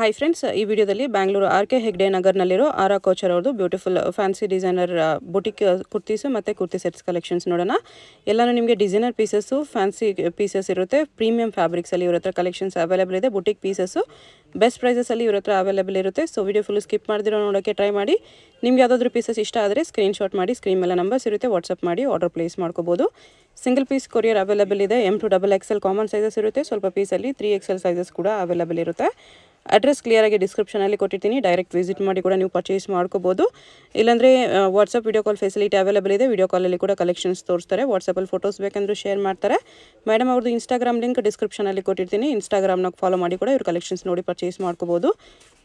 Hi friends ಈ ವಿಡಿಯೋದಲ್ಲಿ Bangalore R K Hegde ನಗರ್ನಲ್ಲಿರೋ ಆರಾ ಕೋಚರ್ ಅವ್ರದ್ದು beautiful fancy designer boutique kurtis ಮತ್ತು ಕುರ್ತಿ ಸೆಟ್ಸ್ ಕಲೆಕ್ಷನ್ಸ್ ನೋಡೋಣ. ಎಲ್ಲನೂ ನಿಮಗೆ ಡಿಸೈನರ್ ಪೀಸಸ್ಸು ಫ್ಯಾನ್ಸಿ ಪೀಸಸ್ ಇರುತ್ತೆ. ಪ್ರೀಮಿಯಂ ಫ್ಯಾಬ್ರಿಕ್ಸಲ್ಲಿ ಇವ್ರ ಹತ್ರ ಕಲೆಕ್ಷನ್ಸ್ ಅವೈಲೇಬಲ್ ಇದೆ. ಬುಟಿಕ್ ಪೀಸಸ್ಸು ಬೆಸ್ಟ್ ಪ್ರೈಸಸಲ್ಲಿ ಇವ್ರ ಹತ್ರ ಅವೈಲೇಬಲ್ ಇರುತ್ತೆ. ಸೊ ವಿಡಿಯೋ ಫುಲ್ ಸ್ಕಿಪ್ ಮಾಡಿದಿರೋ ನೋಡೋಕ್ಕೆ ಟ್ರೈ ಮಾಡಿ. ನಿಮ್ಗೆ ಯಾವುದಾದ್ರೂ ಪೀಸಸ್ ಇಷ್ಟ ಆದರೆ ಸ್ಕ್ರೀನ್ಶಾಟ್ ಮಾಡಿ ಸ್ಕ್ರೀನ್ ಮೇಲೆ ನಂಬರ್ಸ್ ಇರುತ್ತೆ ವಾಟ್ಸಪ್ ಮಾಡಿ ಆರ್ಡರ್ ಪ್ಲೇಸ್ ಮಾಡ್ಕೋಬೋದು. ಸಿಂಗಲ್ ಪೀಸ್ ಕೊರಿಯರ್ ಅವೈಲೇಬಲ್ ಇದೆ. M to double X L common sizes ಇರುತ್ತೆ. ಸ್ವಲ್ಪ ಪೀಸಲ್ಲಿ ತ್ರೀ ಎಲ್ ಸೈಜಸ್ ಕೂಡ ಅವೈಲೇಬಲ್ ಇರುತ್ತೆ. ಅಡ್ರೆಸ್ ಕ್ಲಿಯರಾಗಿ ಡಿಸ್ಕ್ರಿಪ್ಷನಲ್ಲಿ ಕೊಟ್ಟಿರ್ತೀನಿ. ಡೈರೆಕ್ಟ್ ವಿಸಿಟ್ ಮಾಡಿ ಕೂಡ ನೀವು ಪರ್ಚೇಸ್ ಮಾಡ್ಕೋಬೋದು. ಇಲ್ಲಾಂದರೆ WhatsApp video call facility available ಇದೆ. ವಿಡಿಯೋ ಕಾಲಲ್ಲಿ ಕೂಡ ಕಲೆಕ್ಷನ್ಸ್ ತೋರಿಸ್ತಾರೆ. ವಾಟ್ಸಪ್ಪಲ್ಲಿ ಫೋಟೋಸ್ ಬೇಕಂದ್ರೂ ಶೇರ್ ಮಾಡ್ತಾರೆ. ಮೇಡಮ್ ಅವ್ರದ್ದು ಇನ್ಸ್ಟಾಗ್ರಾಮ್ ಲಿಂಕ್ ಡಿಸ್ಕ್ರಿಪ್ಷನಲ್ಲಿ ಕೊಟ್ಟಿರ್ತೀನಿ. ಇನ್ಸ್ಟಾಗ್ರಾಮ್ನಾಗ ಫಾಲೋ ಮಾಡಿ ಕೂಡ ಇವ್ರ ಕಲೆಕ್ಷನ್ಸ್ ನೋಡಿ ಪರ್ಚೇಸ್ ಮಾಡ್ಕೋಬೋದು.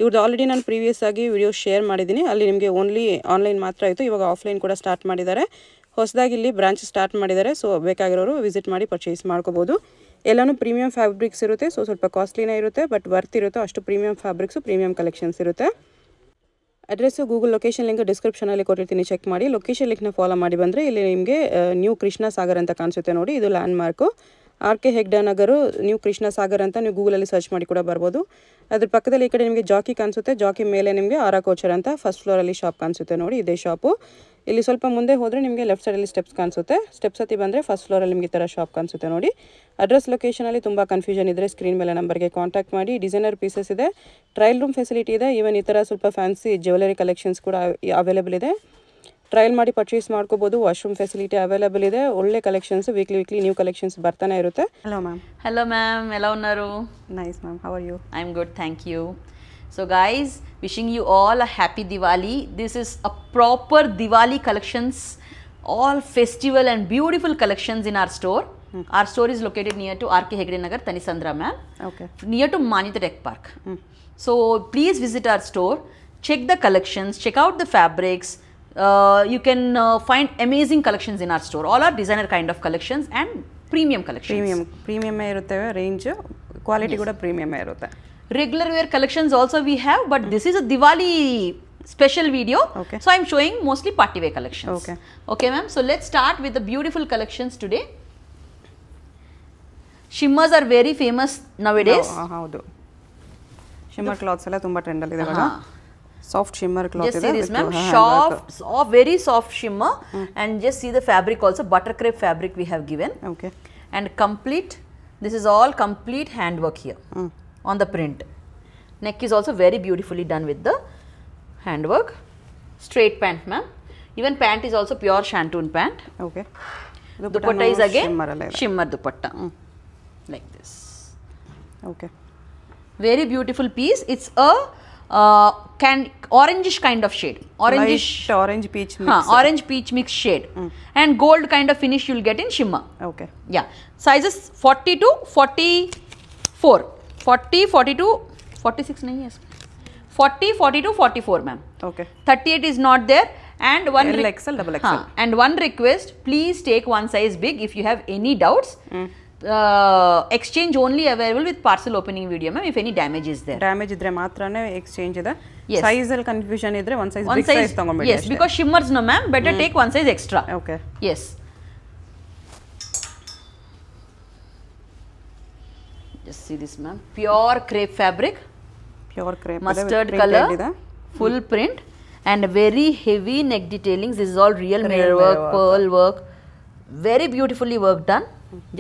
ಇವ್ರದ್ದು ಆಲ್ರೆಡಿ ನಾನು ಪ್ರೀವಿಯಸ್ ಆಗಿ ವೀಡಿಯೋ ಶೇರ್ ಮಾಡಿದ್ದೀನಿ. ಅಲ್ಲಿ ನಿಮಗೆ ಓನ್ಲಿ ಆನ್ಲೈನ್ ಮಾತ್ರ ಆಯಿತು. ಇವಾಗ ಆಫ್ಲೈನ್ ಕೂಡ ಸ್ಟಾರ್ಟ್ ಮಾಡಿದ್ದಾರೆ. ಹೊಸದಾಗಿ ಇಲ್ಲಿ ಬ್ರಾಂಚ್ ಸ್ಟಾರ್ಟ್ ಮಾಡಿದ್ದಾರೆ. ಸೊ ಬೇಕಾಗಿರೋರು ವಿಸಿಟ್ ಮಾಡಿ ಪರ್ಚೇಸ್ ಮಾಡ್ಕೋಬೋದು. ಎಲ್ಲನೂ ಪ್ರೀಮಿಯಂ ಫ್ಯಾಬ್ರಿಕ್ಸ್ ಇರುತ್ತೆ. ಸೊ ಸ್ವಲ್ಪ ಕಾಸ್ಟ್ಲಿನೇ ಇರುತ್ತೆ ಬಟ್ ವರ್ತ್ ಇರುತ್ತೆ. ಅಷ್ಟು ಪ್ರೀಮಿಯಂ ಫ್ಯಾಬ್ರಿಕ್ಸು ಪ್ರೀಮಿಯಂ ಕಲೆಕ್ಷನ್ಸ್ ಇರುತ್ತೆ. ಅಡ್ರೆಸ್ಸು ಗೂಗಲ್ ಲೊಕೇಶನ್ ಲಿಂಕ್ ಡಿಸ್ಕ್ರಿಪ್ಷನಲ್ಲಿ ಕೊಟ್ಟಿರ್ತೀನಿ ಚೆಕ್ ಮಾಡಿ. ಲೊಕೇಶನ್ ಲಿಂಕ್ನ ಫಾಲೋ ಮಾಡಿ ಬಂದರೆ ಇಲ್ಲಿ ನಿಮಗೆ ನ್ಯೂ ಕೃಷ್ಣ ಸಾಗರ್ ಅಂತ ಕಾಣಿಸುತ್ತೆ ನೋಡಿ. ಇದು landmark R K Hegde Nagar new Krishna Sagar ಅಂತ ನೀವು ಗೂಗಲಲ್ಲಿ ಸರ್ಚ್ ಮಾಡಿ ಕೂಡ ಬರ್ಬೋದು. ಅದ್ರ ಪಕ್ಕದಲ್ಲಿ ಈ ಕಡೆ ನಿಮಗೆ ಜಾಕಿ ಕಾಣಿಸುತ್ತೆ. ಜಾಕಿ ಮೇಲೆ ನಿಮಗೆ ಆರಾ ಕೋಚರ್ ಅಂತ ಫಸ್ಟ್ ಫ್ಲೋರಲ್ಲಿ ಶಾಪ್ ಕಾಣಿಸುತ್ತೆ ನೋಡಿ, ಇದೇ ಶಾಪು ಇಲ್ಲಿ ಸ್ವಲ್ಪ ಮುಂದೆ ಹೋದರೆ ನಿಮಗೆ ಲೆಫ್ಟ್ ಸೈಡಲ್ಲಿ ಸ್ಟೆಪ್ಸ್ ಕಾಣಿಸುತ್ತೆ ಸ್ಟೆಪ್ಸ್ ಹತ್ತಿ ಬಂದರೆ ಫಸ್ಟ್ ಫ್ಲೋರಲ್ಲಿ ನಿಮಗೆ ಈ ಥರ ಶಾಪ್ ಕಾಣಿಸುತ್ತೆ ನೋಡಿ ಅಡ್ರೆಸ್ ಲೊಕೇಶನಲ್ಲಿ ತುಂಬ ಕನ್ಫ್ಯೂಷನ್ ಇದ್ದರೆ ಸ್ಕ್ರೀನ್ ಮೇಲೆ ನಂಬರ್ಗೆ ಕಾಂಟ್ಯಾಕ್ಟ್ ಮಾಡಿ ಡಿಸೈನರ್ ಪೀಸಸ್ ಇದೆ ಟ್ರಯಲ್ ರೂಮ್ ಫೆಸಿಲಿಟಿ ಇದೆ ಈವನ್ ಈ ಥರ ಸ್ವಲ್ಪ ಫ್ಯಾನ್ಸಿ ಜ್ಯುವೆಲರಿ ಕಲೆಕ್ಷನ್ಸ್ ಕೂಡ ಅವೈಲೇಬಲ್ ಇದೆ ಟ್ರಯಲ್ ಮಾಡಿ ಪರ್ಚೇಸ್ ಮಾಡ್ಕೋಬೋದು ವಾಶ್ರೂಮ್ ಫೆಸಿಲಿಟಿ ಅವೈಲೇಬಲ್ ಇದೆ ಒಳ್ಳೆ collections weekly weekly new collections ಬರ್ತಾನೆ ಇರುತ್ತೆ ಹಲೋ ಮ್ಯಾಮ್ హలో మ్యామ్ ఎలా ఉన్నారు nice ma'am how are you I'm good thank So guys, wishing you all a happy Diwali. This is a proper Diwali collections, all festival and beautiful collections in our store. Hmm. Our store is located near to R.K. Hegde Nagar, Tanisandra ma'am. Okay. Near to Manita Tech Park. Hmm. So please visit our store, check the collections, check out the fabrics. Uh, you can uh, find amazing collections in our store. All are designer kind of collections and premium collections. Premium, premium ಇರುತ್ತವೆ range quality ಕೂಡ premium ಇರುತ್ತೆ regular wear collections also we have but this is a Diwali special video. Okay. So I'm showing mostly party wear collections. Okay. Okay ma'am. So let's start with the beautiful collections today. Shimmers are very famous nowadays. No, how do shimmer cloths are tumba trend uh -huh. soft shimmer cloth just see ma'am. soft, oh, very soft shimmer. and just see the fabric also. Buttercrepe fabric we have given. Okay. And complete this is all complete handwork here. mm on the print. Neck is also very beautifully done with the handwork. Straight pant ma'am. Even pant is also pure shantoon pant. Okay. Dupatta, dupatta is again shimmer, shimmer dupatta. Mm. Like this. Okay. Very beautiful piece. It's a uh, can orangish kind of shade orangish Light orange peach mix huh, orange peach mix shade mm. and gold kind of finish you'll get in shimmer okay yeah sizes 40 to 44 forty forty two forty six नहीं है इसमें। Forty forty two forty four and one L XL, double XL. And one request please take one size big if you have any doubts. Hmm. Uh, exchange only available with parcel opening video ma'am if any damage is there. Damage idre maatrane exchange ide yes. size confusion idre one size one big size, size yes because shimmers no ma'am better hmm. take one size extra. Okay. Yes. Just see this, ma'am. Pure crepe fabric, pure crepe mustard color, full print, and very heavy neck detailings. This is all real mirror mirror work, work. pearl work, very beautifully work done.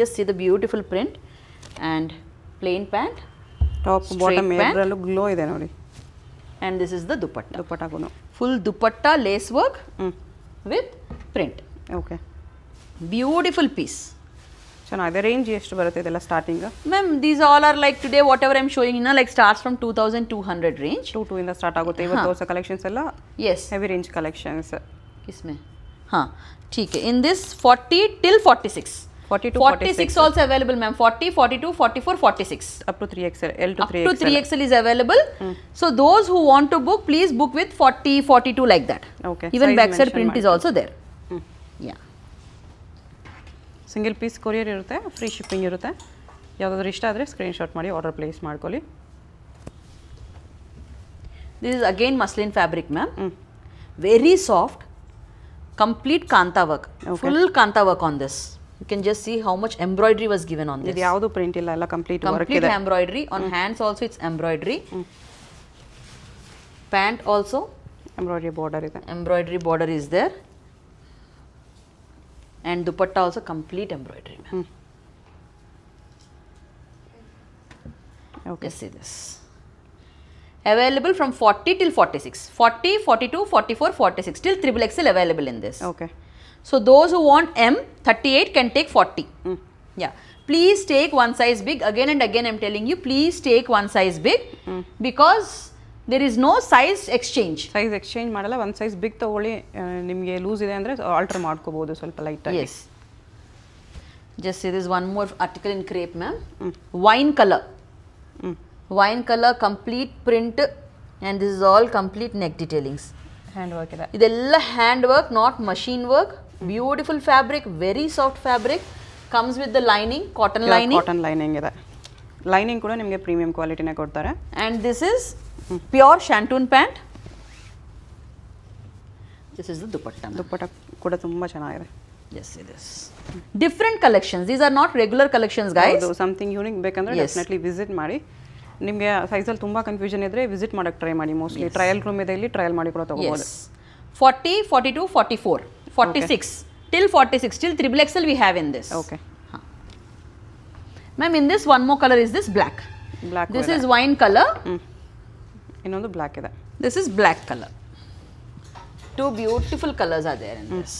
Just see the beautiful print and plain pant, top bottom Straight pant. ಎರಡರಲ್ಲೂ glow ಇದೆ ನೋಡಿ and this is the dupatta. ದುಪ್ಪಟ್ಟಾಗೂ Full dupatta lace work ಹ್ಞೂ with print. Okay Beautiful piece. ಚೆನ್ನಾಗಿದೆ range ಎಷ್ಟು ಬರುತ್ತೆ ಇದೆಲ್ಲ starting Ma'am, these all are like today, whatever I'm showing, you know, like starts from 2200 range. Two two ಇಂದ start ಆಗುತ್ತೆ ಇವತ್ತು ಹೊಸ collections ಎಲ್ಲ Yes. ಹೆವಿ ರೇಂಜ್ ಕಲೆಕ್ಷನ್ಸ್ किसमें हाँ ठीक है in this 40 till 46 40 to 46 also available ma'am 40 42 44 46 up to three Excel L two up three to 3xl is available so those who want to book please book with 40 42 like that Okay, even size backside mention print is ಮಾಡಿ. also there yeah Single piece courier ಇರುತ್ತೆ free shipping ಇರುತ್ತೆ. ಯಾವುದಾದ್ರೂ ಇಷ್ಟ ಆದರೆ screenshot ಮಾಡಿ order place ಮಾಡ್ಕೊಳ್ಳಿ. This is again muslin fabric ma'am very soft complete kantha work full kantha work on this you can just see how much embroidery was given on this ಯಾವುದು print ಇಲ್ಲ ಎಲ್ಲ complete complete embroidery on hands also it's embroidery pant also embroidery border ಇದೆ. Embroidery border is there and dupatta also complete embroidery ma'am. Okay. See this. Available from 40 till 46. 40, 42, 44, 46 till triple XL available in this. Okay. So those who want M, 38 can take 40. Mm. Yeah. Please take one size big. Again and again I am telling you, please take one size big mm. because there is no size exchange size exchange ಮಾಡಲ್ಲ. ಒಂದು size big ತಗೊಳ್ಳಿ ನಿಮಗೆ loose ಇದೆ ಅಂದರೆ alter ಮಾಡ್ಕೋಬಹುದು ಸ್ವಲ್ಪ light yes just it is one more article in crepe ma'am wine colour wine colour complete print and this is all complete neck detailings hand work ಇದೆ. ಇದೆಲ್ಲ hand work not machine work beautiful fabric very soft fabric comes with the lining cotton lining cotton lining ಇದೆ. Lining ಕೂಡ ನಿಮಗೆ premium ಕ್ವಾಲಿಟಿನೇ ಕೊಡ್ತಾರೆ. And this is pure shantoon pant this is dupatta dupatta ಕೂಡ ತುಂಬ ಚೆನ್ನಾಗಿದೆ. Yes it is different collections these are not regular collections guys something unique ಬೇಕಂದ್ರೆ definitely visit ಮಾಡಿ. ನಿಮಗೆ ಸೈಜಲ್ಲಿ ತುಂಬ ಕನ್ಫ್ಯೂಷನ್ ಇದ್ದರೆ ವಿಸಿಟ್ ಮಾಡೋಕ್ಕೆ ಟ್ರೈ ಮಾಡಿ. ಮೋಸ್ಟ್ಲಿ ಟ್ರಯಲ್ ರೂಮ್ ಇದೆ ಇಲ್ಲಿ ಟ್ರಯಲ್ ಮಾಡಿ ಕೂಡ ತೊಗೋಬೋದು. Forty forty two forty four forty six till forty six till triple XL we have in this okay ಹಾಂ ma'am in this one more colour is this black black this is wine colour ಇನ್ನೊಂದು black ಇದೆ This is black color. Two beautiful colors are there in this.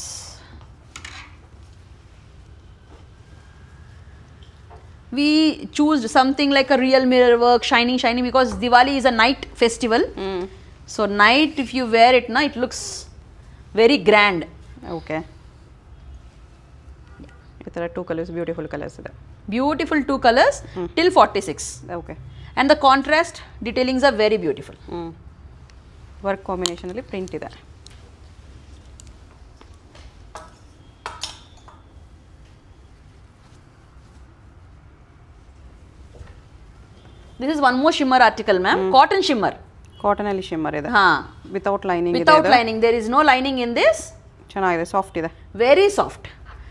We choose something like a real mirror work, shining, shining because Diwali is a night festival. So night, if you wear it, na, it looks very grand. Okay ಈ ಥರ two colours beautiful colours ಇದೆ Beautiful two colors till 46. Okay And the contrast detailings are very beautiful. ಹ್ಞೂ work ಕಾಂಬಿನೇಷನಲ್ಲಿ print ಇದೆ This is one more shimmer article, ma'am. Cotton shimmer. ಕಾಟನಲ್ಲಿ shimmer ಇದೆ Huh. Without lining ಇದೆ Without ಇದು. lining. There is no lining in this. ಚೆನ್ನಾಗಿದೆ soft ಇದೆ Very soft.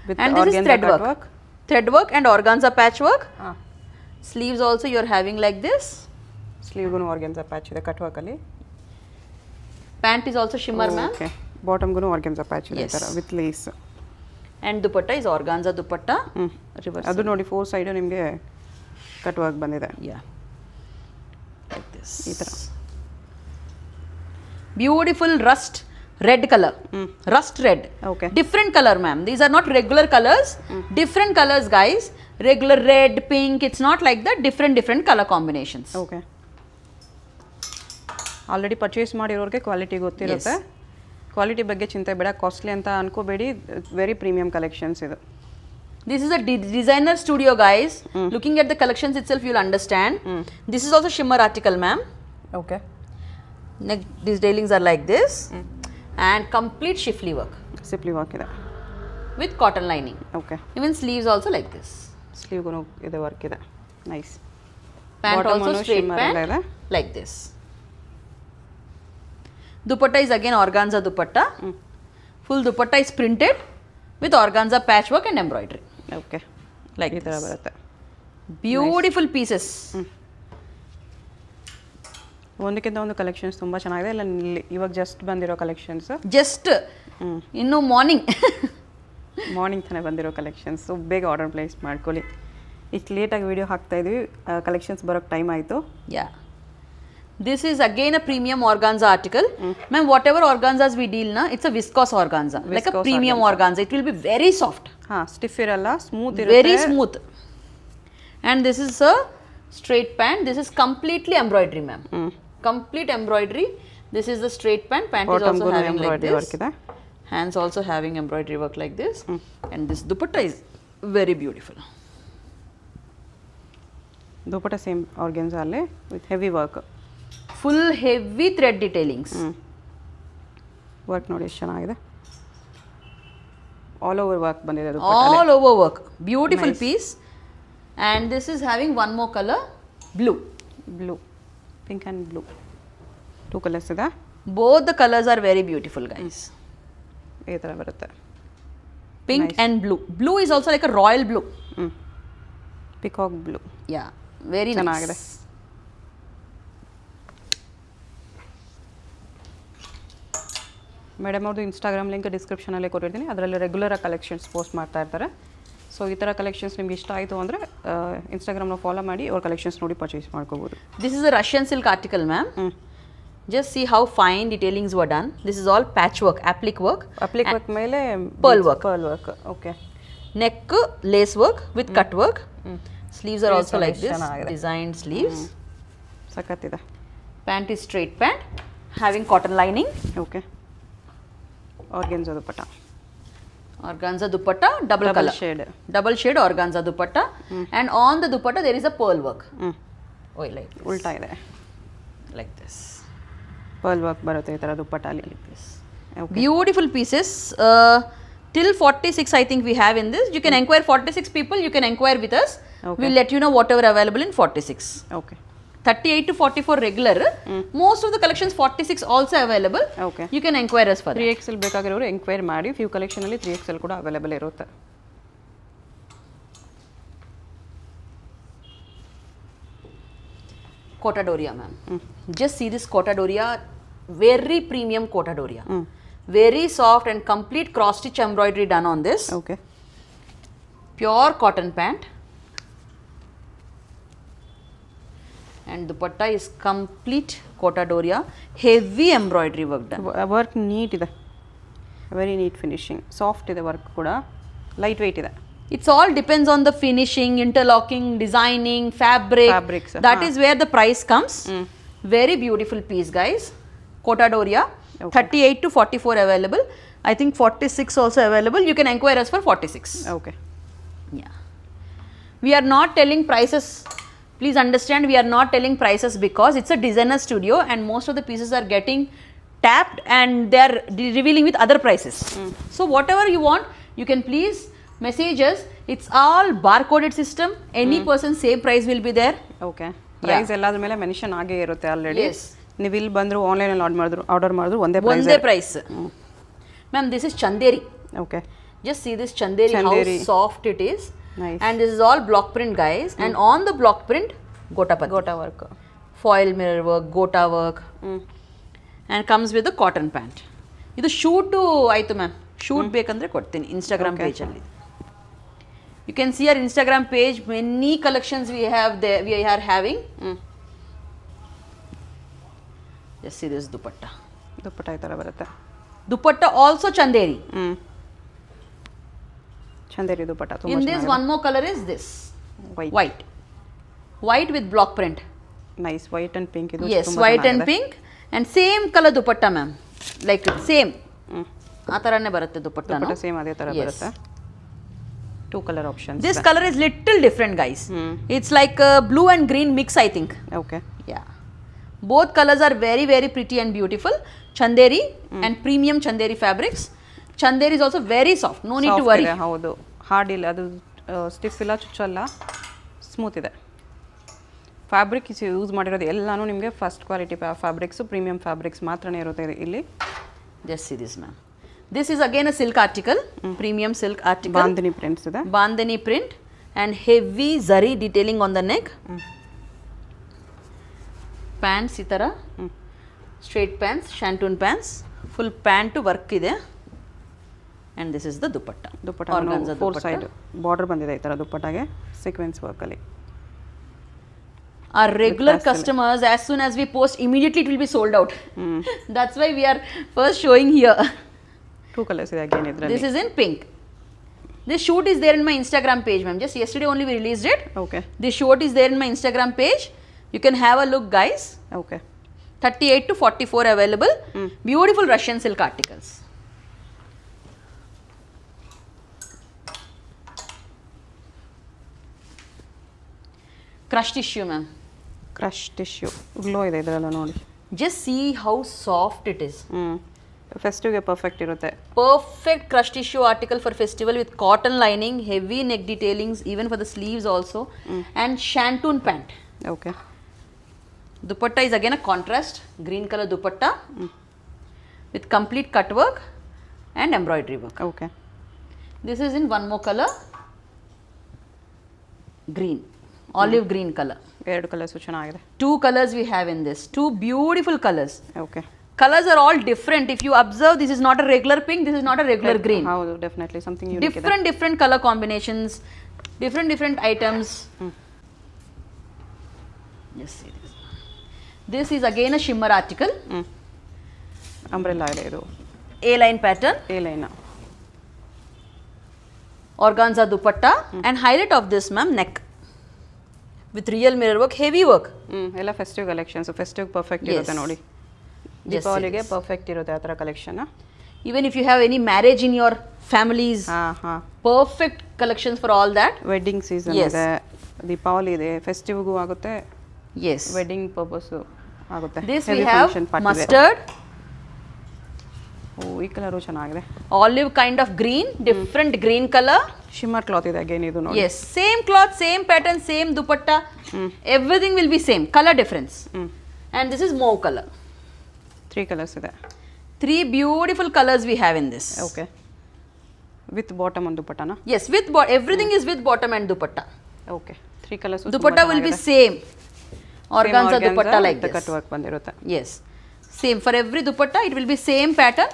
With and this is organza thread cut work. work. Thread work Sleeves also you're having like this. ಸ್ಲೀವ್ಗೂ organza patch ಇದೆ cut ವರ್ಕಲ್ಲಿ Pant is also shimmer, ma'am. Okay ಬಾಟಮ್ಗೂ organza patch ಇದೆ ಈ ಥರ Yes. With lace And dupatta is organza dupatta. ಹ್ಞೂ Reverse. ಅದು ನೋಡಿ four side ನಿಮಗೆ cut work ಬಂದಿದೆ Yeah. Like this. ಈ ಥರ Beautiful rust red color. Rust red. Okay. Different color, ma'am. These are not regular colors. Different colors, guys. regular red, pink, it's not like that, different, different color combinations. Okay. Already purchase ಮಾಡಿರೋರಿಗೆ Yes. Quality quality chinta. ಚಿಂತೆ ಬೇಡ costly ಅಂತ ಅನ್ಕೋಬೇಡಿ very Very premium collections. this is a designer studio guys mm. looking at the collections itself you'll understand mm. this is also shimmer article ma'am okay these dailings are like this mm. and complete Schiffli work Schiffli work with cotton lining okay even sleeves also like this ಸ್ಲೀವ್ಗೂ ಇದೆ work ಇದೆ. Nice pant like this dupatta is again organza dupatta full dupatta is printed with organza patch work and embroidery okay like ಈ ಥರ ಬರುತ್ತೆ. Beautiful pieces ಒಂದಕ್ಕಿಂತ ಒಂದು collections ತುಂಬ ಚೆನ್ನಾಗಿದೆ. ಇಲ್ಲ ಇವಾಗ ಜಸ್ಟ್ ಬಂದಿರೋ ಕಲೆಕ್ಷನ್ಸ್ ಜಸ್ಟ್ ಇನ್ನು ಮಾರ್ನಿಂಗ್ ಮಾರ್ನಿಂಗ್ ತಾನೇ ಬಂದಿರೋ ಕಲೆಕ್ಷನ್ಸು ಬೇಗ ಆರ್ಡರ್ ಪ್ಲೇಸ್ ಮಾಡ್ಕೊಳ್ಳಿ. ಇಷ್ಟು ಲೇಟಾಗಿ ವೀಡಿಯೋ ಹಾಕ್ತಾ ಇದ್ವಿ ಕಲೆಕ್ಷನ್ಸ್ ಬರೋಕ್ಕೆ ಟೈಮ್ ಆಯಿತು. Yeah this is again a premium organza article ma'am whatever organzas we ಡೀಲ್ನ it's a viscose organza like a premium organza it will be very soft ಹಾ stiff ಇರಲ್ಲ smooth very smooth and this is a straight pant this is completely embroidery ma'am complete embroidery this is the straight pant pant is also having like this like embroidery this. Work ಇದೆ Hands also having embroidery work like this. And this dupatta is very beautiful. Dupatta same organs ಅಲ್ಲಿ with heavy work Full heavy thread detailings. Work ನೋಡಿ ಎಷ್ಟು ಚೆನ್ನಾಗಿದೆ all over work ಬಂದಿದೆ ಅದು all over work beautiful piece and this is having one more color blue blue pink and blue two colours ಇದೆ both the colors are very beautiful guys ಈ ಥರ ಬರುತ್ತೆ. Pink and blue blue is also like a royal blue ಹ್ಞೂ peacock blue yeah very ಚೆನ್ನಾಗಿದೆ. Madam ಅವ್ರದ್ದು Instagram link ಡಿಸ್ಕ್ರಿಪ್ಷನಲ್ಲೇ ಕೊಟ್ಟಿರ್ತೀನಿ. ಅದರಲ್ಲಿ ರೆಗ್ಯುಲರಾಗಿ ಕಲೆಕ್ಷನ್ಸ್ ಪೋಸ್ಟ್ ಮಾಡ್ತಾ ಇರ್ತಾರೆ. ಸೊ ಈ ಥರ ಕಲೆಕ್ಷನ್ಸ್ ನಿಮ್ಗೆ ಇಷ್ಟ ಆಯಿತು ಅಂದರೆ ಇನ್ಸ್ಟಾಗ್ರಾಮ್ನ ಫಾಲೋ ಮಾಡಿ ಅವ್ರ ಕಲೆಕ್ಷನ್ಸ್ ನೋಡಿ ಪರ್ಚೇಸ್ ಮಾಡ್ಕೋಬೋದು. This is a Russian silk article ma'am. ಹ್ಞೂ Just see how fine detailings were done. This is all patchwork, applique work. ಅಪ್ಲಿಕ್ work ಮೇಲೆ Pearl work. Pearl work okay Neck lace work with cut work. Sleeves are Sleeves also like ಎಲ್ಲ this, ಚೆನ್ನಾಗಿದೆ. designed sleeves. ಸಖತ್ತಿದೆ Pant is straight pant, having cotton lining. Okay organs dupatta Organza dupatta, double, double color. Shade Double shade organza dupatta. And on the dupatta there is a pearl work. ಹ್ಞೂ Oh, like this. ಉಲ್ಟಾ ಇದೆ Like this. Pearl work ಬರುತ್ತೆ ಈ ಥರ ದುಪ್ಪಟ್ಟಲ್ಲಿ piece beautiful pieces till forty six I think we have in this you can enquire forty six people you can enquire with us will let you know whatever available in forty six okay thirty eight to forty four regular most of the collections forty six also available okay you can enquire us for three X L ಬೇಕಾಗಿರೋರು enquire ಮಾಡಿ few ಕಲೆಕ್ಷನಲ್ಲಿ three X L ಕೂಡ available ಇರುತ್ತೆ. Cotadoria, ma'am Mm. Just see this Cotadoria Very premium Cotadoria. ಹ್ಞೂ Very soft and complete cross stitch embroidery done on this. Okay Pure cotton pant. And dupatta is complete Cotadoria. Heavy embroidery work done. Work neat ಇದೆ very neat finishing soft ಇದೆ work ಕೂಡ light weight ಇದೆ It's all depends on the finishing, interlocking, designing, fabric. Fabrics, That huh. is where the price comes. Very beautiful piece, guys. Kota Doria, okay. 38 to 44 available. I think 46 also available. You can inquire us for 46. Okay. Yeah. We are not telling prices. Please understand we are not telling prices because it's a designer studio and most of the pieces are getting tapped and they are revealing with other prices. Mm. So, whatever you want, you can please message us. It's all barcoded system. Any mm. person same price will be there. Okay. Price ಎಲ್ಲಾದ್ರ ಮೇಲೆ mention ಆಗೇ ನೀವು ಇಲ್ಲಿ ಬಂದರು ಆನ್ಲೈನಲ್ಲಿ order ಮಾಡಿದ್ರು order ಮಾಡಿದ್ರು ಒಂದೇ ಒಂದೇ price ma'am this is Chanderi okay just see this Chanderi Chanderi soft it is and this is all block print guys and on the block print gota gota work foil mirror work gota work and comes with cotton pant ಇದು shoot ಆಯಿತು ma'am shoot ಬೇಕಂದರೆ ಕೊಡ್ತೀನಿ Instagram ಪೇಜಲ್ಲಿ you can see our Instagram page many collections we have they we are having ಹ್ಞೂ S this dupatta ದುಪ್ಪಟ್ಟ ಈ ಥರ ಬರುತ್ತೆ dupatta also Chanderi ಹ್ಞೂ ಚಂದೇರಿ ದುಪ್ಪಟ್ಟ ಇನ್ ತುಂಬ this one more colour is this white white white with black print nice white and pink ಇದು yes white and pink and same colour dupatta ma'am like same ಹ್ಞೂ ಆ ಥರನೇ ಬರುತ್ತೆ ದುಪಟ್ಟ ದುಪ್ಪಟ್ಟ ಸೇಮ್ ಅದೇ ಥರ Yes. ಬರುತ್ತೆ two colour options This color is little different, guys. Hmm. It's like uh, blue and green mix, I think. Okay Yeah. Both colors are very, very pretty and beautiful. Chanderi and premium Chanderi fabrics. Chanderi is also very soft. No need to worry. ಹೌದು hard ಇಲ್ಲ ಅದು stiff ಇಲ್ಲ ಚುಚ್ಚಲ್ಲ smooth ಇದೆ fabric use ಮಾಡಿರೋದು ಎಲ್ಲಾನು ನಿಮಗೆ first quality fabrics premium fabrics ಮಾತ್ರನೇ ಇರುತ್ತೆ ಇಲ್ಲಿ Just see this, ma'am. This is again a silk article, premium silk article. Bandhani prints ಇದೆ Bandhani print and heavy zari detailing on the neck. Pants ಈ ಥರ straight pants shantoon pants full pant work ಇದೆ and this is the dupatta dupatta Organza four dupatta. Side border ಬಂದಿದೆ ಈ ಥರ ದುಪ್ಪಟ್ಟಾಗೆ sequence ವರ್ಕಲ್ಲಿ Our regular tassel. customers, as soon as we post, immediately it will be sold out. That's why we are first showing here. Two colours ಇದೆ again ಇದರಲ್ಲಿ This is in pink. This shoot is there in my Instagram page, ma'am. Just yesterday only we released it. Okay This short is there in my Instagram page. You can have a look, guys. Okay 38 to 44 available. Beautiful Russian silk articles. Crushed tissue, ma'am. Crush tissue glow ಇದೆ ಇದರಲ್ಲ ನೋಡಿ Just see how soft it is. ಹ್ಞೂ ಫೆಸ್ಟಿವ್ಗೆ perfect ಇರುತ್ತೆ Perfect crushed tissue article for festival with cotton lining, heavy neck detailings, even for the sleeves also, and shantoon pant. Okay Dupatta is again a contrast, green color dupatta with complete cut work and embroidery work. Okay This is in one more color, green, olive green color. ಎರಡು colours ಚೆನ್ನಾಗಿದೆ Two colors we have in this, two beautiful colors. Okay Colors are all different. If you observe, this is not a regular pink, this is not a regular green. ಹೌದು definitely something unique ಇದೆ different different color combinations different different items just see this is again a shimmer article umbrella ile ಇದೆ ಇದು a line pattern A-line. organza dupatta and highlight of this ma'am neck with real mirror work heavy work ಎಲ್ಲ festive collections festive perfect Yes. ಇರುತ್ತೆ ನೋಡಿ Just ದೀಪಾವಳಿಗೆ see this. Perfect ಇರುತ್ತೆ ಆ ಥರ collection even if you have any marriage in your families uh -huh. perfect collections for all that wedding season Yes. ಇದೆ ದೀಪಾವಳಿ ಇದೆ ಫೆಸ್ಟಿವ್ಗೂ ಆಗುತ್ತೆ ಎಸ್ ವೆಡ್ಡಿಂಗ್ ಪರ್ಪಸ್ ಆಗುತ್ತೆ. ದಿಸ್ ವಿ ಹ್ಯಾವ್ ಮಸ್ಟರ್ಡ್ ಓ ಈ ಕಲರು ಚೆನ್ನಾಗಿದೆ. Olive kind of green different green colour shimmer cloth ಇದೆ again ಇದು ನೋಡಿ. Yes same cloth same pattern same dupatta everything will be same colour difference and this is mauve colour three colours ಇದೆ. Three beautiful colours we have in this okay with bottom and ದುಪಟ್ಟಾನ yes with everything is with bottom and dupatta okay three colours dupatta will be same Organza dupatta like cut this. Work ಬಂದಿರುತ್ತೆ Yes, same for every dupatta. It will be same pattern.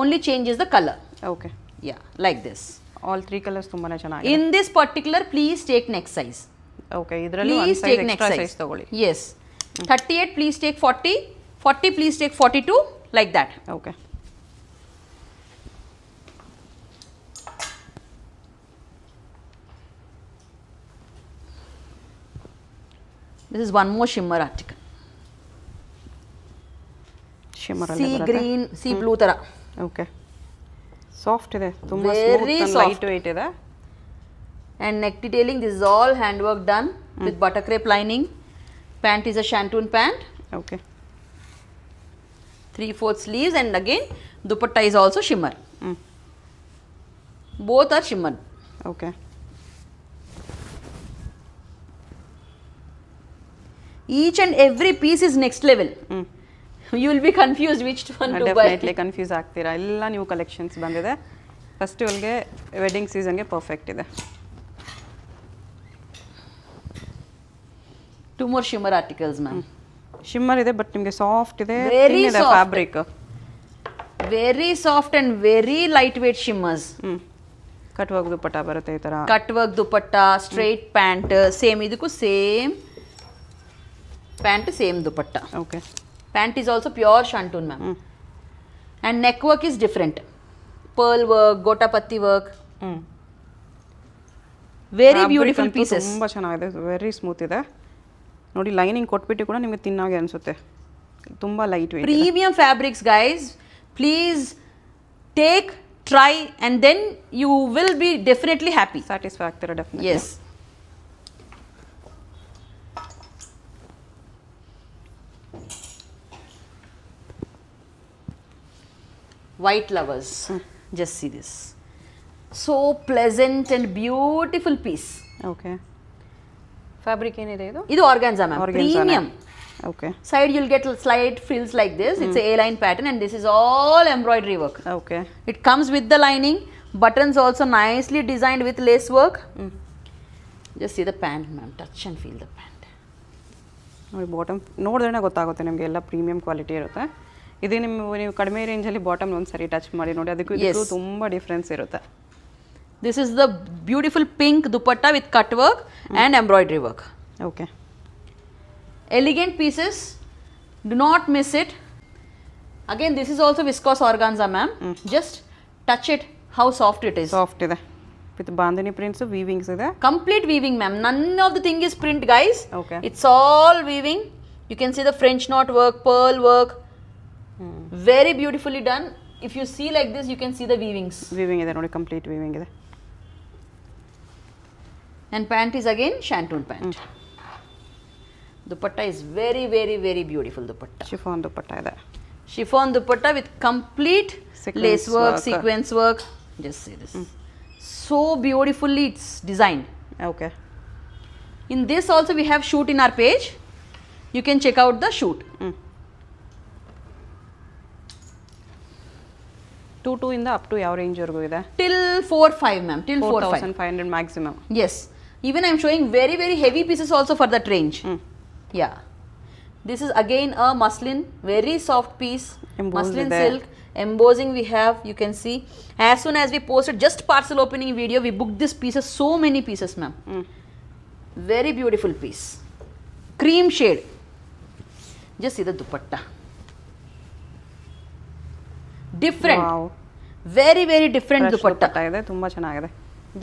Only changes the color. Okay Yeah, like this. All three colours ತುಂಬಾನೇ ಚೆನ್ನಾಗಿದೆ In this particular, please take next size. Okay ಇದರಲ್ಲಿ ಒಂದು Please size take next extra size. Size ತಗೊಳ್ಳಿ Yes. 38, please take 40. 40, please take 42. Like that. Okay This is one more shimmer article. Shimmer ಅಲ್ಲಿ Sea ಬರುತ್ತೆ green, sea blue ತರ. Okay soft ಇದೆ ತುಂಬಾ Very light soft. Weight ಇದೆ And neck detailing, this is all handwork done with butter crepe lining. Pant is a shantoon pant. Okay Three fourth sleeves and again dupatta is also shimmer. ಹ್ಞೂ Both are shimmer. Okay Each and every piece is next level you will be confuse which one definitely confuse ಆಗ್ತೀರಾ? ಎಲ್ಲ ನೀವು collections ಬಂದಿದೆ. First ಇವ್ರಿಗೆ wedding ಸೀಸನ್ಗೆ perfect ಇದೆ. Two more shimmer articles ma'am shimmer ಇದೆ but ನಿಮಗೆ ಸಾಫ್ಟ್ ಇದೆ very fabric very soft and very light weight shimmers cut work dupatta ಬರುತ್ತೆ ಈ ತರ. Cut work dupatta straight pant same ಇದಕ್ಕೂ same pant same dupatta okay pant is also pure ಶಾಂಟೂನ್ ma'am ಹ್ಞೂ and neck work is different pearl work ಗೋಟಾಪತ್ತಿ work ಹ್ಞೂ very beautiful pieces ತುಂಬ ಚೆನ್ನಾಗಿದೆ very smooth ಇದೆ ನೋಡಿ ಲೈನಿಂಗ್ ಕೊಟ್ಬಿಟ್ಟು ಕೂಡ ನಿಮಗೆ ತಿನ್ನಾಗೆ ಅನಿಸುತ್ತೆ ತುಂಬ light weight premium fabrics guys please take try and then you will B definitely happy satisfy ಆಗ್ತೀರಾ definite S white lovers just see this so pleasant and beautiful piece okay fabric ಏನಿದೆ ಇದು ಇದು organza ma'am premium okay side you'll get slight frills like this it's a a line pattern and this is all embroidery work okay it comes with the lining buttons also nicely designed with lace work just see the pant ma'am touch and feel the pant ನೋಡಿ bottom ನೋಡಿದ್ರೆ ಗೊತ್ತಾಗುತ್ತೆ ನಿಮಗೆ ಎಲ್ಲ premium quality ಇರುತ್ತೆ ಇದೇ ನಿಮ್ಮ ನೀವು ಕಡಿಮೆ ರೇಂಜಲ್ಲಿ ಬಾಟಮ್ ಒಂದು ಸರಿ ಟಚ್ ಮಾಡಿ ನೋಡಿ ಅದಕ್ಕೂ ಇದಕ್ಕೂ Yes. ತುಂಬ ಡಿಫ್ರೆನ್ಸ್ ಇರುತ್ತೆ this is the beautiful pink dupatta with cut work and embroidery work okay elegant pieces do not miss it again this is also viscose organza ma'am just touch it how soft it is soft ಇದೆ with bandhani prints weavings ಇದೆ complete weaving ma'am none of the thing is print guys Okay. it's all weaving you can see the french knot work pearl work very beautifully done if you see like this you can see the weavings weaving ಇದೆ ನೋಡಿ complete weaving ಇದೆ and pant is again shantoon pant dupatta is very very very beautiful dupatta chiffon ದುಪ್ಪಟ್ಟ ಇದೆ chiffon dupatta with complete Sequence lace work, work. sequence work. Just see this. So beautifully it's designed. Okay In this also we have shoot in our page. You can check out the shoot. ಹ್ಞೂ to two ಇಂದ up to ಯಾವ ರೇಂಜ್ವರೆಗೂ ಇದೆ Till 4 5 ma'am. Till four 4 5. Thousand five hundred maximum Yes. Even I'm showing very very heavy pieces also for that range. Mm. Yeah. This is again a muslin, very soft piece. Embossed muslin there. silk. Embossing we have, you can see. As soon as we posted just parcel opening video, we booked this pieces, so many pieces, ma'am. Mm. Very beautiful piece. Cream shade. Just see the dupatta. Different. Wow. Very, very different Fresh dupatta. ದುಪ್ಪಟ್ಟ ಇದೆ ತುಂಬ ಚೆನ್ನಾಗಿದೆ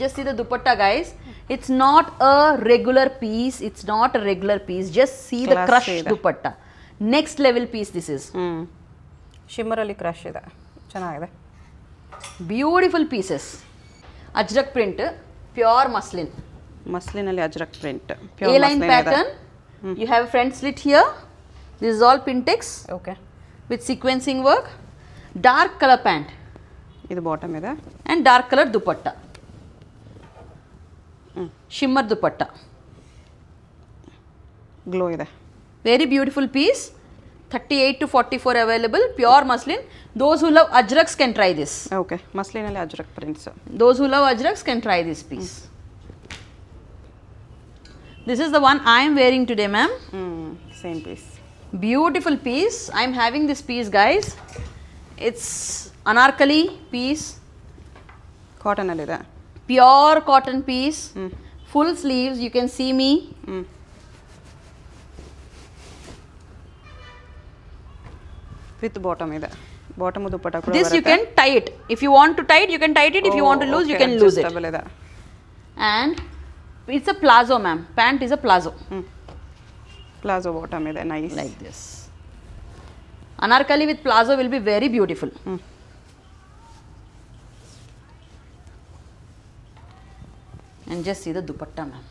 Just see the dupatta, guys. It's not a regular piece. It's not a regular piece. Just see the Classy crush ಇದೆ. dupatta. Next level piece this is. ಹ್ಞೂ ಶಿಮ್ಮರಲ್ಲಿ crush ಇದೆ ಚೆನ್ನಾಗಿದೆ Beautiful pieces. Ajrak print, pure muslin. ಮಸ್ಲಿನಲ್ಲಿ Ajrakh print A-line pattern. You have a front slit here. This is all Pintex okay with sequencing work. Dark color pant ಇದು bottom ಇದೆ and dark color dupatta. Shimmer dupatta. Glow ಇದೆ Very beautiful piece. 38 to 44 available. Pure muslin. Those who love Ajraks can try this. Okay ಮಸ್ಲಿನಲ್ಲಿ Ajrakh prints Those who love Ajraks can try this piece. This is the one I am wearing today, ma'am. ಹ್ಞೂ same piece Beautiful piece. I am having this piece, guys. It's anarkali piece, ಕಾಟನಲ್ಲಿದೆ pure cotton piece, ಹ್ಞೂ full sleeves. You can see me. ಹ್ಞೂ with bottom ಇದೆ bottom ದುಪ್ಪಟ್ಟ ಕೂಡ This you can tie it. If you want to tie it, you can tie it. If you want to lose, you can lose it. ಇದೆ And it's a plazo, ma'am. Pant is a plazo. ಹ್ಞೂ palazzo bottom ಇದೆ nice like this. Anarkali with plazo will be very beautiful. Mm. And just see the dupatta ma'am.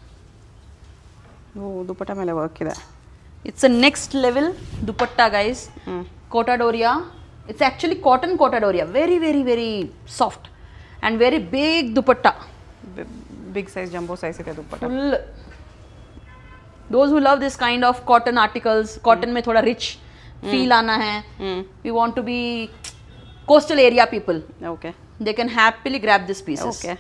Oh, dupatta mele work ide. It's a next level dupatta guys. Mm. Kota doria. It's actually cotton kota doria. Very, very, very soft. And very big dupatta. B big size, jumbo size ide dupatta. Full. Those who love this kind of cotton articles, cotton mm. में थोड़ा rich feel आना है. ಹ್ಞೂ We want to be coastal area people. Okay They can happily grab this pieces. Okay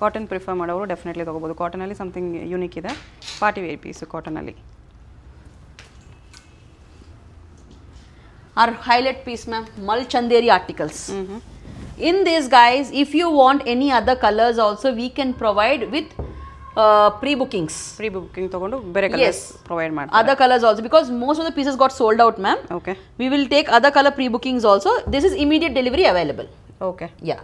cotton prefer ಮಾಡೋರು definitely ತೊಗೋಬೋದು ಕಾಟನಲ್ಲಿ something unique ಇದೆ party wear piece ಕಾಟನಲ್ಲಿ Our highlight piece, ma'am, Malchanderi articles. ಹ್ಞೂ ಹ್ಞೂ In this, guys, if you want any other colors, also we can provide with pre bookings pre booking ತಗೊಂಡು ಬೇರೆ colours provide ಮಾಡಿ other colours also because most of the pieces got sold out ma'am okay we will take other colour pre bookings also this is immediate delivery available okay yeah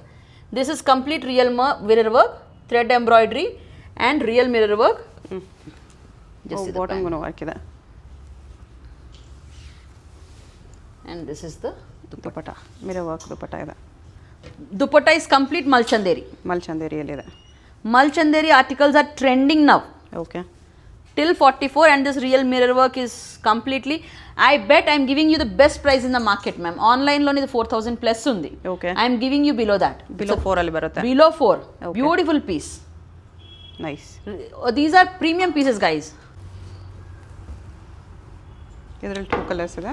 this is complete real ಮ mirror work thread embroidery and real mirror work just ಬಾಟಮ್ಗೂ ಹಾಕಿದೆ and this is the dupatta mirror work dupatta ಇದೆ. Dupatta is complete ಮಲ್ಚಂದೇರಿ ಮಲ್ಚಂದೇರಿಯಲ್ಲಿದೆ Malchanderi articles are trending now. Okay till 44 and this real mirror work is completely i bet i'm giving you the best price in the market ma'am online loan is 4000 plus undi Okay. i'm giving you below that below ಫೋರಲ್ಲಿ ಬರುತ್ತೆ below 4 Okay. beautiful piece nice Uh, these are premium pieces guys ಇದರಲ್ಲಿ two colours ಇದೆ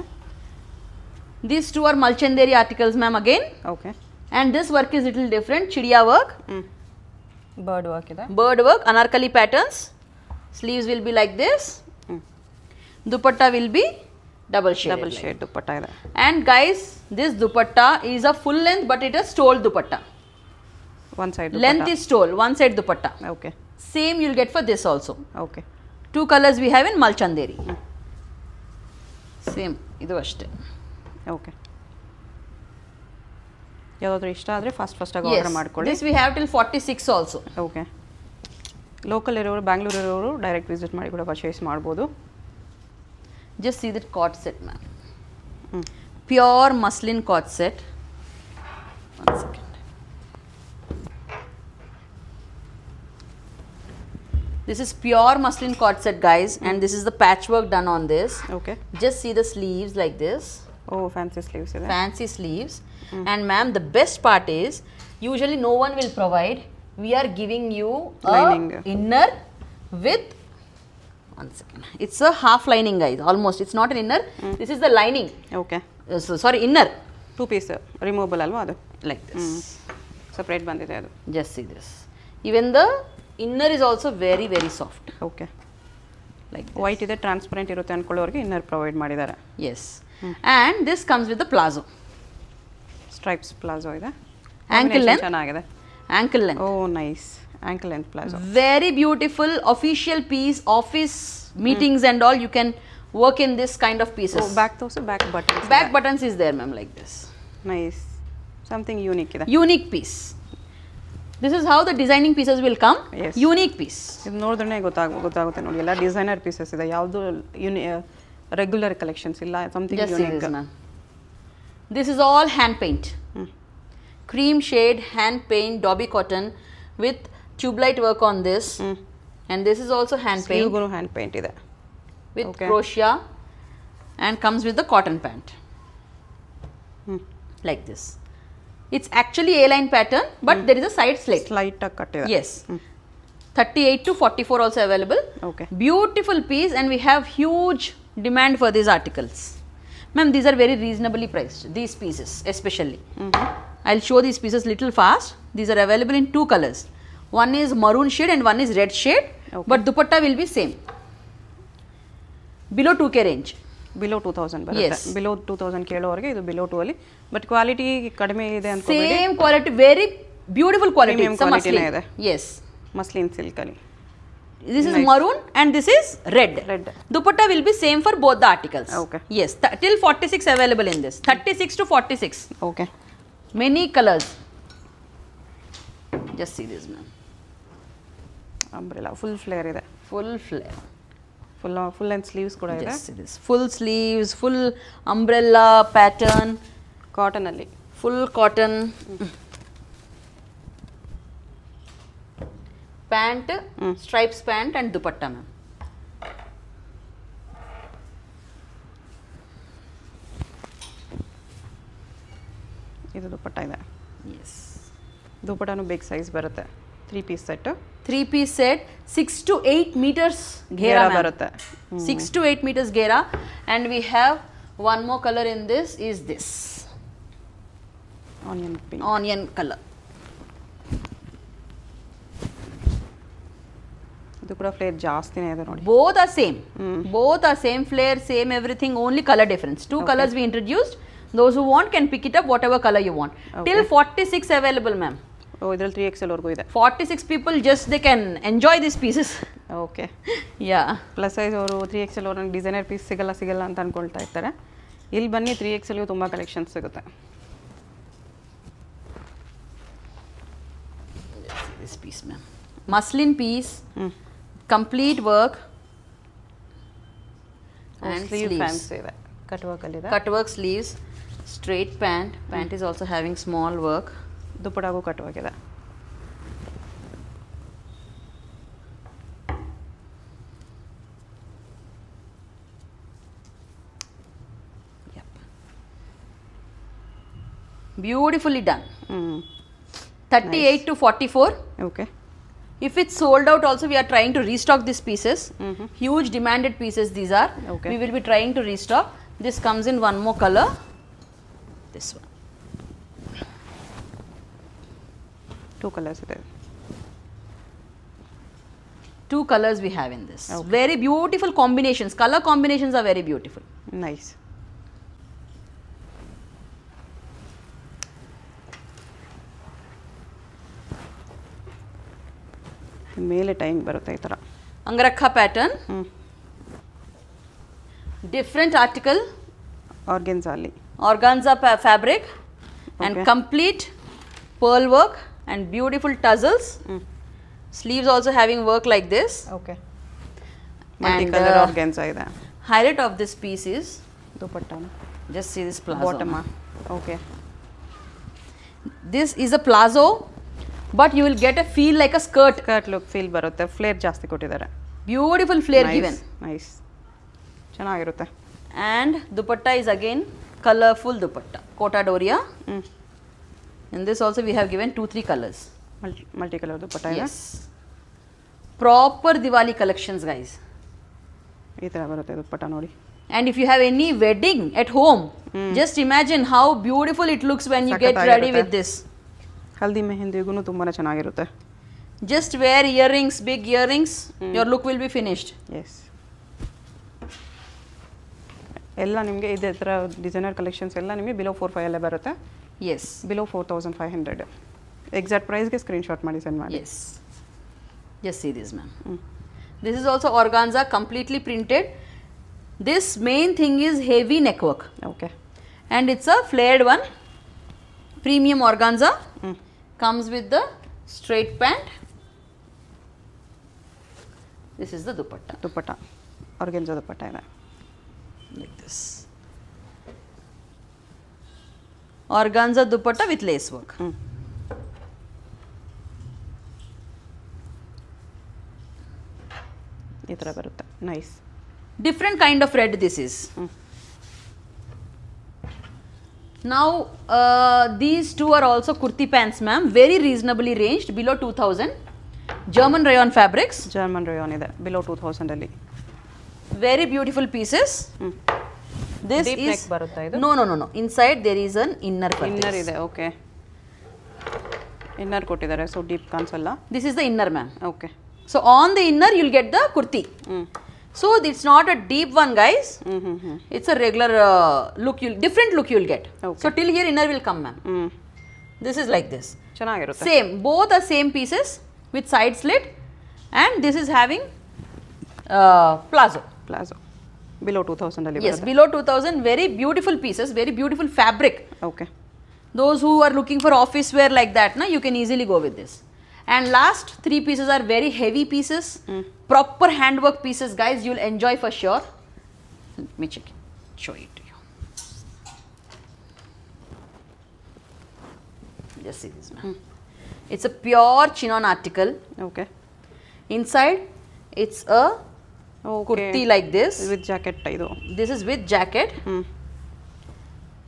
these two are malchanderi articles ma'am again okay and this work is little different chidiya work ಹ್ಞೂ bird work ಇದೆ bird work anarkali patterns sleeves will be like this ಹ್ಞೂ dupatta will be double shaded double like shade ದುಪ್ಪಟ್ಟ ಇದೆ And guys, this dupatta is a full length, but it is stole dupatta. One side Length is stole, one side dupatta. Okay Same you'll get for this also. Okay Two colors we have in Malchanderi. Same, ಇದು ಅಷ್ಟೇ. Okay ಯಾವುದಾದ್ರೂ ಇಷ್ಟ ಆದರೆ first ಫಸ್ಟಾಗಿ order Yes, ಮಾಡ್ಕೊಳ್ಳಿ this we have till 46 also. Okay local ಇರೋರು ಬ್ಯಾಂಗ್ಳೂರ್ ಇರೋರು direct visit ಮಾಡಿ ಕೂಡ ಪರ್ಚೇಸ್ ಮಾಡ್ಬೋದು Just see that cord set, ma'am. ಹ್ಞೂ Pure muslin cord set. One second. This is pure muslin cord set, guys, and this is the patchwork done on this. Okay Just see the sleeves like this. ಓ fancy sleeves. ಇದೆ fancy sleeves and ma'am the best part is usually no one will provide we are giving you Lining. inner with one second it's a half lining guys almost it's not an inner this is the lining Okay. Uh, so, sorry inner two piece removable ಅಲ್ವಾ ಅದು like this separate ಬಂದಿದೆ ಅದು just see this even the inner is also very very soft ಓಕೆ like white ಇದೆ transparent ಇರುತ್ತೆ ಅನ್ಕೊಳ್ಳೋರಿಗೆ inner provide ಮಾಡಿದ್ದಾರೆ yes and this comes with the plazo stripes palazzo ಇದೆ Ankle Combination length? ಚೆನ್ನಾಗಿದೆ ankle length O nice ankle length palazzo very beautiful official piece office meetings and all you can work in this kind of pieces back ತೋರ್ಸು back button back buttons is there ma'am like this nice something unique ಇದೆ unique piece this is how the designing pieces will come Yes. unique piece ಇದು ನೋಡಿದ್ರೆ ಗೊತ್ತಾಗ ಗೊತ್ತಾಗುತ್ತೆ ನೋಡಿ ಎಲ್ಲ designer pieces ಇದೆ ಯಾವುದು regular collections illa something Just unique. This, this is all hand paint. Hmm. Cream shade, hand paint, Dobby cotton with tube light work on this. Hmm. And this is also hand paint. Sleeve hand paint it, With okay. and comes with the cotton pant. Hmm. Like this. It's actually A-line pattern but hmm. there is a side slit. Slight cut. Ida. Yes. Hmm. 38 to 44 also available. Okay. Beautiful piece and we have huge demand for these articles ma'am these are very reasonably priced these pieces especially i'll show these pieces little fast these are available in two colors one is maroon shade and one is red shade Okay. but dupatta will be same below 2k range below two thousand ಬರುತ್ತೆ Yes. Below two thousand ಕೇಳೋರಿಗೆ ಇದು below two ಅಲ್ಲಿ but quality ಕಡಿಮೆ ಇದೆ ಅನ್ಕೋಬೇಡಿ same quality very beautiful quality Premium it's a quality ನೇ muslin. ಇದೆ. yes muslin silk ಅಲ್ಲಿ this nice. is maroon and this is red. Red. Dupatta will be same for both the articles. Okay. Yes, till 46 available in this. 36 to 46. Okay. Many colors. Just see this ma'am. Umbrella, full flare there. Full flare. Full, uh, full length sleeves Could ida. Just see this. Full sleeves, full umbrella pattern. Cotton only. Full cotton. Mm. pant stripes pant and dupatta ma'am ಇದು ದುಪ್ಪಟ್ಟ ಇದೆ yes ದುಪ್ಪಟ್ಟನು big size ಬರುತ್ತೆ three piece set three piece set 6 to 8 meters Ghera ghera ma'am. ಬರುತ್ತೆ. 6 to 8 meters ghera and we have one more color in this is this onion pink onion ಇದು ಕೂಡ flare ಜಾಸ್ತಿನೇ ಇದೆ ನೋಡಿ both are same both are same flare same everything only color difference two colors we introduced those who want can pick it up whatever color you want till 46 available ma'am ಓ ಇದ್ರಲ್ಲಿ three X ಎಲ್ವರೆಗೂ ಇದೆ 46 people just they can enjoy these pieces okay yeah plus size ಅವರು three X L ಅವ್ರಿಗೆ designer piece ಸಿಗಲ್ಲ ಸಿಗಲ್ಲ ಅಂತ ಅನ್ಕೊಳ್ತಾ ಇರ್ತಾರೆ ಇಲ್ಲಿ ಬನ್ನಿ ತ್ರೀ ಎಕ್ಸ್ ಎಲ್ಗೂ ತುಂಬ ಕಲೆಕ್ಷನ್ಸ್ ಸಿಗುತ್ತೆ see this piece ma'am muslin piece complete work and sleeve sleeves. Fans ಇದೆ cut ವರ್ಕಲ್ಲಿದೆ cut work sleeves straight pant pant is also having small work ದುಪ್ಪಟಾಗೂ cut work ಇದೆ yep beautifully done ಹ್ಞೂ 38 to 44 okay If it's sold out also, we are trying to restock these pieces. Mm -hmm. Huge demanded pieces these are. Okay. We will be trying to restock. This comes in one more color. This one. Two colors it is. Two colors we have in this. Okay. Very beautiful combinations. Color combinations are very beautiful. Nice. ಮೇಲೆ time ಬರುತ್ತೆ ಈ ಥರ angrakha pattern ಹ್ಞೂ different article organs ಅಲ್ಲಿ organza pa- fabric and Okay. complete pearl work and beautiful tassels sleeves also having work like this okay multi And, colour uh, organs ಇದೆ highlight of this piece is ದುಪ್ಪಟ್ಟನ just see this plazo bottom okay this is a plazo but you will get a feel like a skirt skirt look feel ಬರುತ್ತೆ flare ಜಾಸ್ತಿ ಕೊಟ್ಟಿದ್ದಾರೆ beautiful flare given nice ಚೆನ್ನಾಗಿರುತ್ತೆ and dupatta is again colorful dupatta kota doria ಹ್ಞೂ in this also we have given two three colors multi multi colour ದುಪ್ಪಟ್ಟ ಇದೆ yes proper diwali collections guys ಈ ಥರ ಬರುತ್ತೆ ದುಪ್ಪಟ್ಟ ನೋಡಿ and if you have any wedding at home just imagine how beautiful it looks when you get ready with this haldi ಮೆಹಂದಿಗೂ ತುಂಬಾ ಚೆನ್ನಾಗಿರುತ್ತೆ. Just wear earrings big earrings your look will be finished yes ಎಲ್ಲ ನಿಮಗೆ ಇದೇ ಥರ designer collections ಎಲ್ಲ ನಿಮಗೆ below four five ಅಲ್ಲೇ ಬರುತ್ತೆ. Yes below four thousand five hundred exact ಪ್ರೈಸ್ಗೆ screenshot ಮಾಡಿ ಸೆಂಡ್ ಮಾಡಿ. Yes yes it is ma'am this is also organza completely printed this main thing is heavy neck work okay and it's a flared one premium organza comes with the straight pant this is the dupatta ದುಪ್ಪಟ್ಟ ಆರ್ಗೆನ್ಜ ದುಪ್ಪಟ್ಟ ಇದೆ like this organza dupatta with lace work ಹ್ಞೂ ಈ ಥರ ಬರುತ್ತೆ nice different kind of red this is now uh, these two are also kurti pants ma'am very reasonably ranged below 2000 german rayon fabrics German rayon ಇದೆ below two ತೌಸಂಡಲ್ಲಿ very beautiful pieces Mm. this Deep is neck ಬರುತ್ತಾ ಇದು? no no no no inside there is an inner for Inner. ಇದೆ Inner inner ಕೊಟ್ಟಿದ್ದಾರೆ so deep ಕಾಣಿಸಲ್ಲ this is the inner ma'am Okay. so on the inner you'll get the kurti ಹ್ಞೂ So, it's not a deep one guys, mm -hmm. it's a regular uh, look, you'll, different look you will get. Okay. So, till here inner will come ma'am. Mm. This is like this. Same, both are same pieces with side slit and this is having uh, plazo. Plazo. Below 2000 Yes, below 2000 very beautiful pieces, very beautiful fabric. Okay. Those who are looking for office wear like that, na, you can easily go with this. And last three pieces are very heavy pieces, mm. proper handwork pieces, guys. You'll enjoy for sure. Let me check, it. show it to you. Just see this, ma'am. Mm. It's a pure chinon article. Okay. Inside, it's a okay. kurti like this. With jacket tie though. This is with jacket. Mm.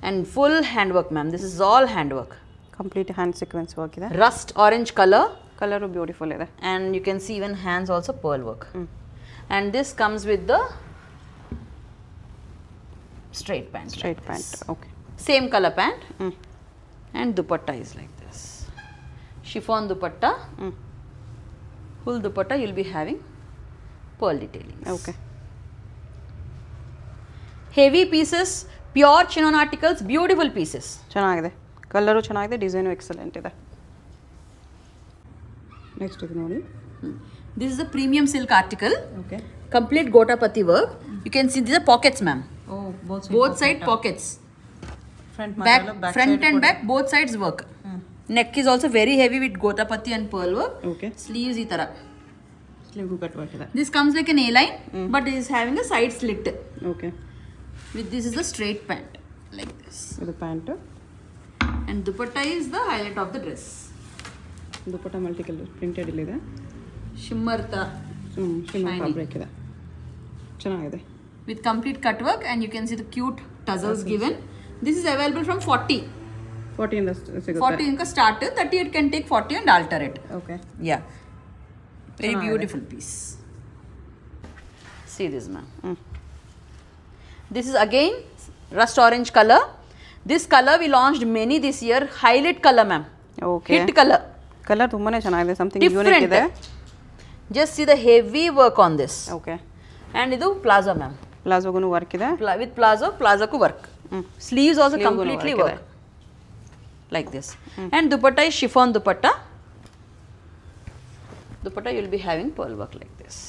And full handwork, ma'am. This is all handwork. Complete hand sequence work. Rust orange color. Colour beautiful ಇದೆ and you can see even hands also pearl work. And this comes with the straight pant. like straight this. Pant okay Same color pant, ಹ್ಞೂ and dupatta is like this. Chiffon dupatta, ಹ್ಞೂ full dupatta. You'll be having pearl detailing. Okay Heavy pieces, pure chinon articles, beautiful pieces. ಚೆನ್ನಾಗಿದೆ colour ಚೆನ್ನಾಗಿದೆ design excellent ಇದೆ Next to the. Hmm. This is a premium silk article. Okay. Complete Gotapati work. You can see these are pockets, ma'am. Oh, both sides. Both side pockets. Front, back, back front and back, both sides work. Hmm. Neck is also very heavy with gota pati and pearl work. Okay. Sleeves itara. Sleeve cut work. This comes like an A-line, mm. but it is having a side slit. Okay. With this is the straight pant, like this. With the pant. And dupatta is the highlight of the dress dupatta multi colour printed ಇಲ್ಲಿದೆ shimmer ತರ ಹ್ಞೂ shimmer Shiny. Fabric ಇದೆ ಚೆನ್ನಾಗಿದೆ with complete cut work and you can see the cute tassels given this is available from 40 ಫಾರ್ಟಿಯಿಂದ ಸಿಗುತ್ತೆ 40 inka start 30 it can take 40 and alter it okay Yeah. Very ಚೆನ್ನಾಗಿದೆ. beautiful piece. See this, ma'am. ಹ್ಞೂ This is again rust orange color. This color we launched many this year. Highlight color, ma'am. Okay Hit color. Colour ತುಂಬಾನೇ ಚೆನ್ನಾಗಿದೆ something unique ಇದೆ. Just ಇದು heavy work on this okay and ಇದು palazzo ma'am ಪ್ಲಾಜೋಗೂ work ಇದೆ. With palazzo ಪ್ಲಾಜೋಕ್ಕೂ work sleeves also completely work like this and dupatta is chiffon dupatta dupatta you'll be having pearl work like this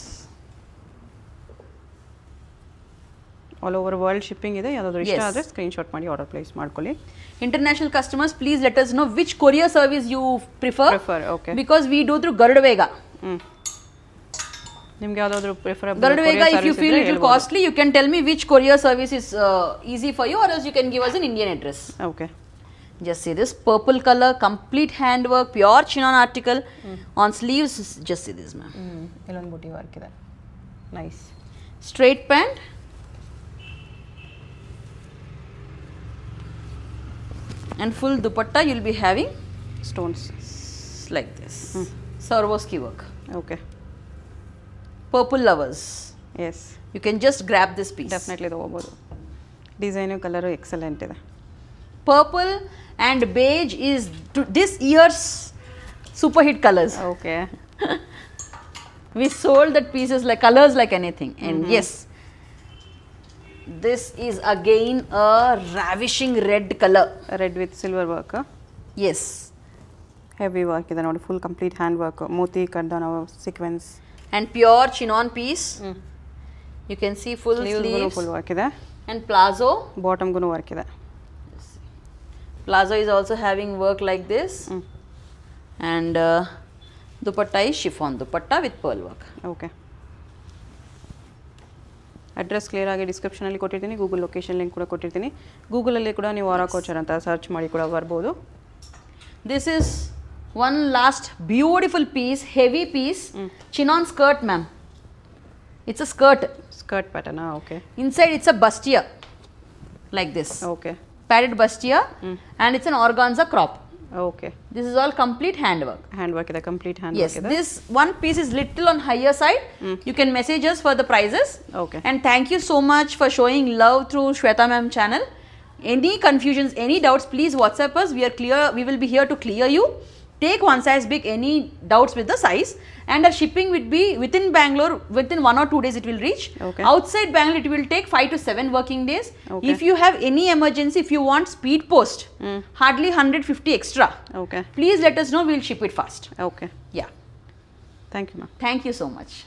all over world shipping ಇದೆ. ಯಾವುದಾದ್ರು ಇಷ್ಟ ಆದರೆ screenshot ಮಾಡಿ order place ಮಾಡ್ಕೊಳ್ಳಿ. International customers please let us know which courier service you prefer prefer okay because we do through Garuda Vega ನಿಮ್ಗೆ ಯಾವುದಾದ್ರು prefer Garuda Vega if you feel it costly you can tell me which courier service is easy for you or you can give us in Indian address okay just see this purple color complete handwork pure chinon article. Mm. on sleeves just see this ma'am. Mm. illon booty work ida nice. Straight pant? And full dupatta, you'll be having stones like this. Swarovski work. Okay Purple lovers. S You can just grab this piece. Definitely ತೊಗೋಬೋದು design colour excellent ಇದೆ Purple and beige is to this year's super hit colors. Okay We sold that pieces like colors like anything. And yes, this is again a ravishing red color red with silver work yes heavy work ಇದೆ ನೋಡಿ full complete hand work Moti ಕಡ್ಡ ನಾವು sequence and pure chinon piece you can see full ಸ್ಲೀವ್ಸ್ಗೂ sleeves full work ಇದೆ and plazo ಬಾಟಮ್ಗೂ work ಇದೆ plazo is also having work like this and uh, dupatta is chiffon dupatta with pearl work okay Address clear ಆಗಿ ಡಿಸ್ಕ್ರಿಪ್ಷನಲ್ಲಿ ಕೊಟ್ಟಿರ್ತೀನಿ Google location link ಕೂಡ ಕೊಟ್ಟಿರ್ತೀನಿ. ಗೂಗಲಲ್ಲಿ ಕೂಡ ನೀವು ವಾರ ಕೋಚರ್ ಅಂತ ಸರ್ಚ್ ಮಾಡಿ ಕೂಡ ಬರ್ಬೋದು. This is one last beautiful piece heavy piece chinon skirt ma'am it's a skirt skirt ಪ್ಯಾಟರ್ನಾ okay inside it's a bustier like this okay padded bustier and it's an organza a crop Okay. This is all complete handwork. Handwork, the complete handwork. Yes, this one piece is little on higher side. Mm. You can message us for the prices. Okay. And thank you so much for showing love through Swetha Ma'am channel. Any confusions, any doubts, please WhatsApp us. We are clear. We will be here to clear you. Take one size big, any doubts with the size and our shipping would be within Bangalore within one or two days it will reach. Okay. Outside Bangalore it will take five to seven working days. Okay. If you have any emergency, if you want speed post, mm. hardly 150 extra. Okay. Please let us know. We'll ship it fast. Okay. Yeah. Thank you, ma'am. Thank you so much.